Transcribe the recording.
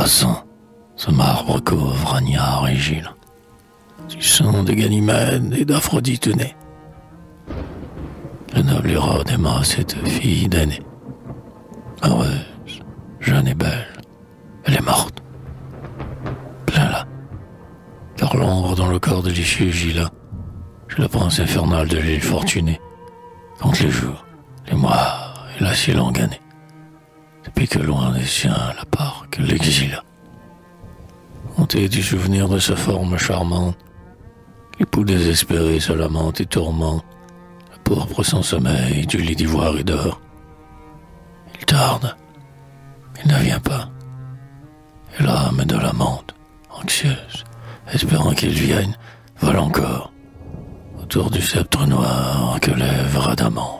passant, ce marbre couvre Agnard et Gilles. Du sang de et d'Aphrodite née. Le noble Hérode aima cette fille d'aînée. Heureuse, jeune et belle, elle est morte. Plein là. Car l'ombre dans le corps de l'issue Gila, je la pense infernale de l'île fortunée, compte les jours, les mois et la si longue année. Depuis que loin des siens la part que l'exila. Hanté du souvenir de sa forme charmante, l'époux désespéré se lamente et tourmente, pourpre sans sommeil du lit d'ivoire et d'or. Il tarde, il ne vient pas. Et l'âme de l'amante, anxieuse, espérant qu'il vienne, vole encore autour du sceptre noir que lève Radamante.